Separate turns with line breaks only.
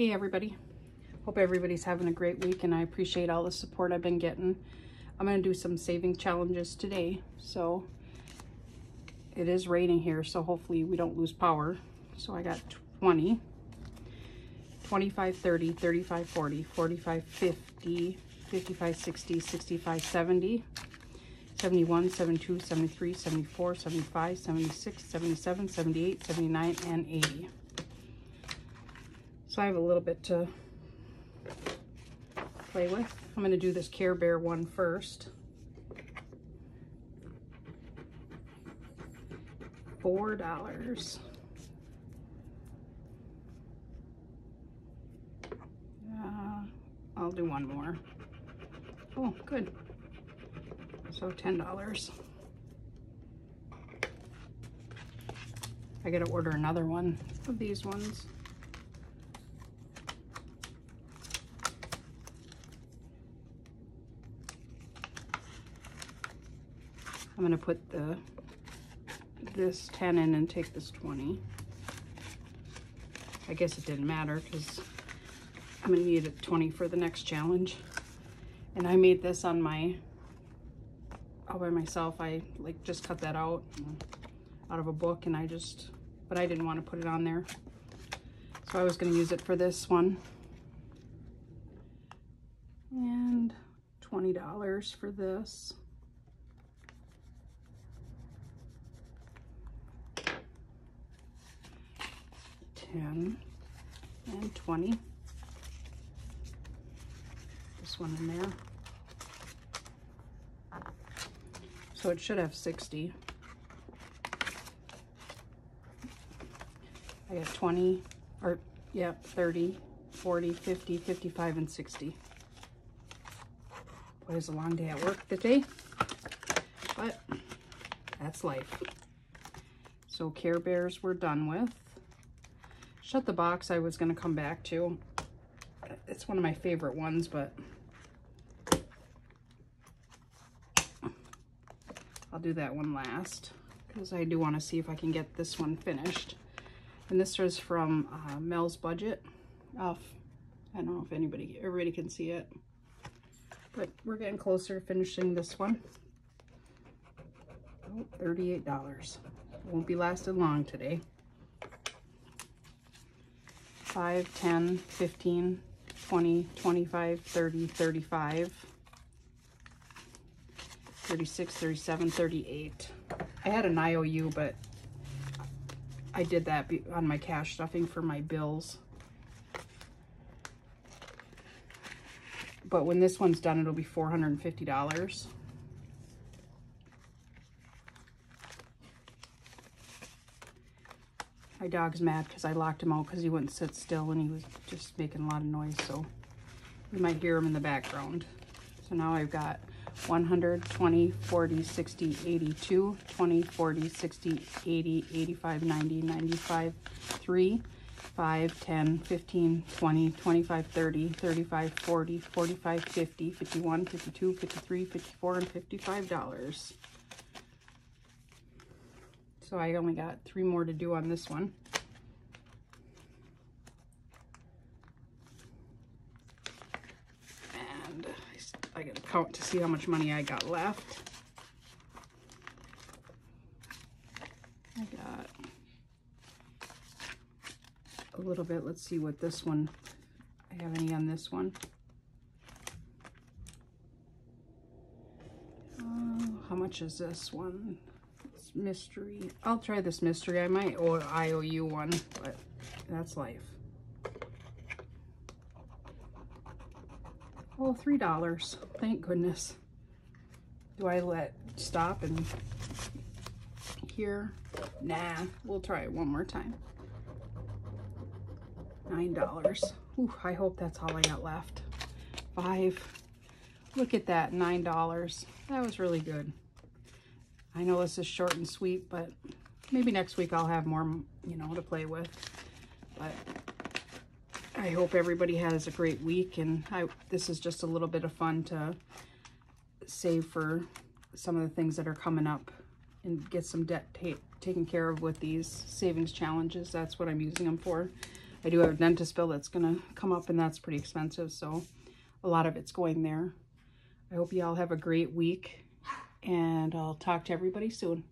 Hey everybody. Hope everybody's having a great week and I appreciate all the support I've been getting. I'm going to do some saving challenges today. So it is raining here so hopefully we don't lose power. So I got 20, 25, 30, 35, 40, 45, 50, 55, 60, 65, 70, 71, 72, 73, 74, 75, 76, 77, 78, 79, and 80. So I have a little bit to play with. I'm going to do this Care Bear one first. Four dollars. Uh, I'll do one more. Oh, good. So ten dollars. I gotta order another one of these ones. I'm gonna put the this 10 in and take this 20. I guess it didn't matter because I'm gonna need a 20 for the next challenge. And I made this on my, all by myself. I like just cut that out, out of a book and I just, but I didn't want to put it on there. So I was gonna use it for this one. And $20 for this. 10 and 20. This one in there. So it should have 60. I got 20, or, yeah, 30, 40, 50, 55, and 60. Boy, it's a long day at work today, but that's life. So Care Bears we're done with. Shut the Box I was going to come back to. It's one of my favorite ones, but I'll do that one last because I do want to see if I can get this one finished. And this was from uh, Mel's Budget. Off, I don't know if anybody, everybody can see it. But we're getting closer to finishing this one. Oh, $38. Won't be lasting long today. 5, 10, 15, 20, 25, 30, 35, 36, 37, 38. I had an IOU, but I did that on my cash stuffing for my bills. But when this one's done, it'll be $450. My dog's mad because I locked him out because he wouldn't sit still and he was just making a lot of noise. So you might hear him in the background. So now I've got 100, 20, 40, 60, 82, 20, 40, 60, 80, 85, 90, 95, 3, 5, 10, 15, 20, 25, 30, 35, 40, 45, 50, 51, 52, 53, 54, and $55. So I only got three more to do on this one. And I gotta count to see how much money I got left. I got a little bit. Let's see what this one, I have any on this one. Uh, how much is this one? Mystery. I'll try this mystery. I might or IOU one, but that's life. Oh, three dollars. Thank goodness. Do I let stop and here? Nah, we'll try it one more time. Nine dollars. I hope that's all I got left. Five. Look at that, nine dollars. That was really good. I know this is short and sweet, but maybe next week I'll have more, you know, to play with. But I hope everybody has a great week, and I, this is just a little bit of fun to save for some of the things that are coming up and get some debt taken care of with these savings challenges. That's what I'm using them for. I do have a dentist bill that's going to come up and that's pretty expensive. So a lot of it's going there. I hope you all have a great week and I'll talk to everybody soon.